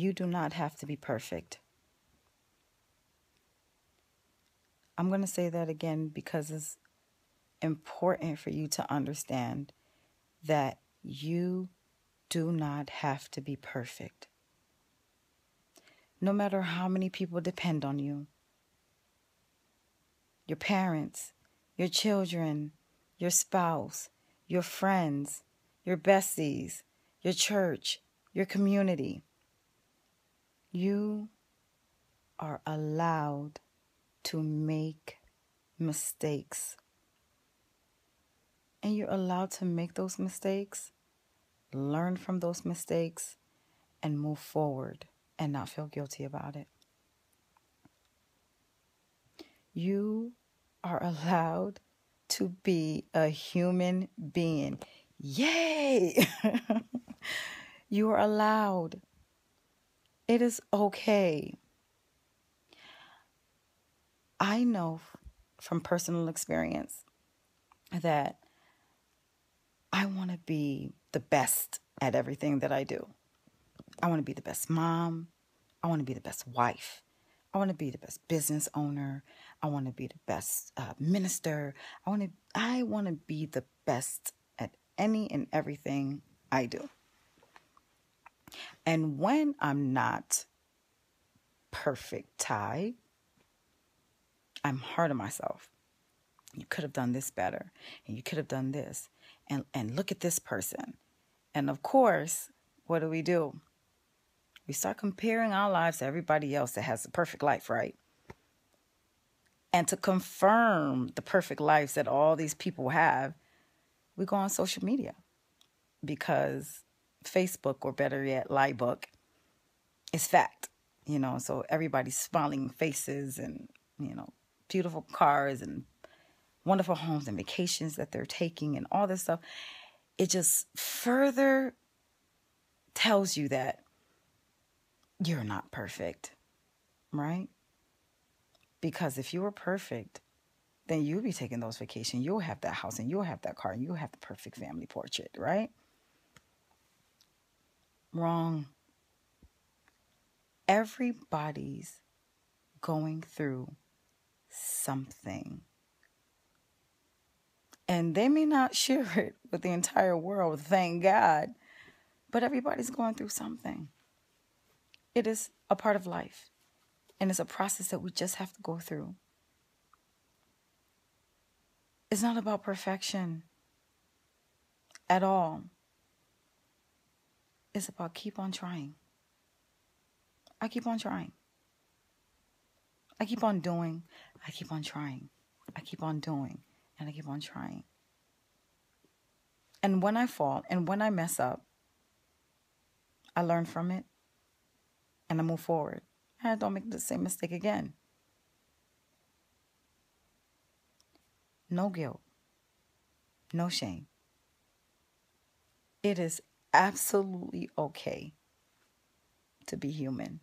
You do not have to be perfect. I'm going to say that again because it's important for you to understand that you do not have to be perfect. No matter how many people depend on you your parents, your children, your spouse, your friends, your besties, your church, your community. You are allowed to make mistakes. And you're allowed to make those mistakes, learn from those mistakes, and move forward and not feel guilty about it. You are allowed to be a human being. Yay! you are allowed. It is okay. I know from personal experience that I want to be the best at everything that I do. I want to be the best mom. I want to be the best wife. I want to be the best business owner. I want to be the best uh, minister. I want to I want to be the best at any and everything I do. And when I'm not perfect, Tye, I'm hard on myself. You could have done this better, and you could have done this, and and look at this person. And of course, what do we do? We start comparing our lives to everybody else that has a perfect life, right? And to confirm the perfect lives that all these people have, we go on social media because Facebook, or better yet, Livebook, is fact. You know, so everybody's smiling faces and, you know, beautiful cars and wonderful homes and vacations that they're taking and all this stuff. It just further tells you that you're not perfect, right? Because if you were perfect, then you'll be taking those vacations. You'll have that house and you'll have that car and you'll have the perfect family portrait, right? Wrong. Everybody's going through something. And they may not share it with the entire world, thank God, but everybody's going through something. It is a part of life, and it's a process that we just have to go through. It's not about perfection at all. It's about keep on trying. I keep on trying. I keep on doing. I keep on trying. I keep on doing. And I keep on trying. And when I fall and when I mess up, I learn from it and I move forward. And I don't make the same mistake again. No guilt, no shame. It is absolutely okay to be human.